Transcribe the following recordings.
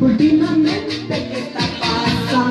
Últimamente, ¿qué está pasando?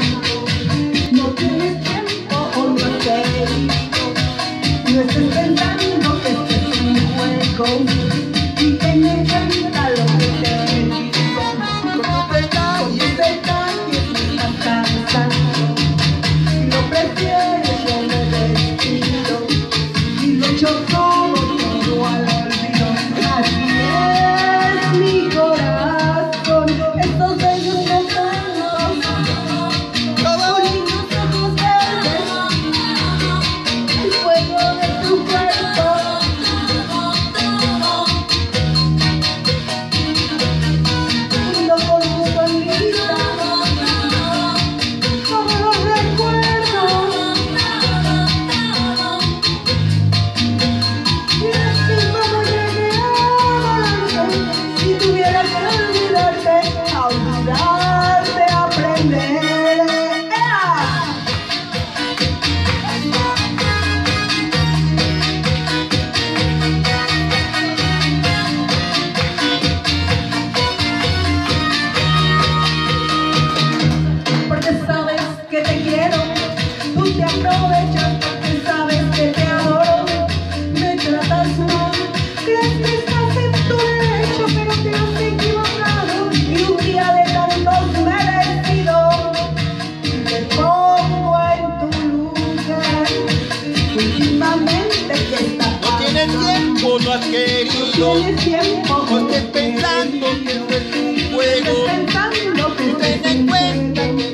no has querido. Tiempo, no pensando que esto es un juego. Pensando que ten en cuenta que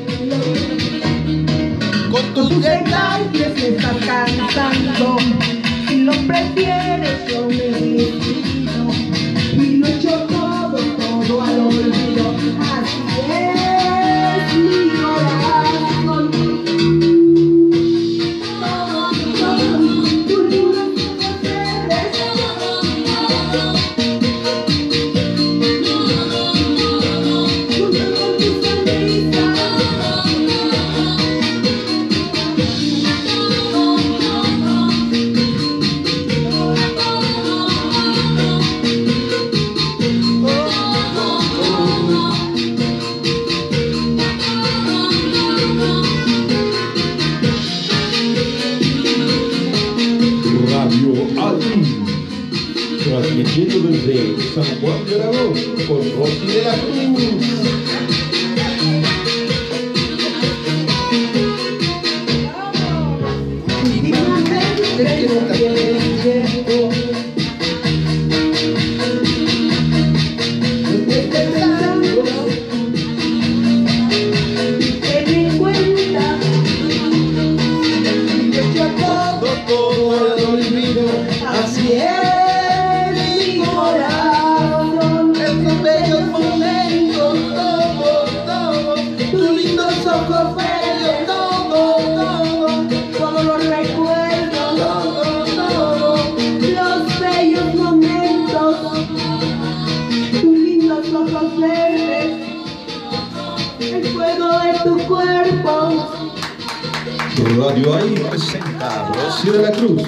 con tus detalles me estás cansando. Si lo prefieres, yo me Sérgio Aldi. Transmitido desde São Paulo de Aragón por Rosy de la Cruz. tu cuerpo. Radio ahí Cruz.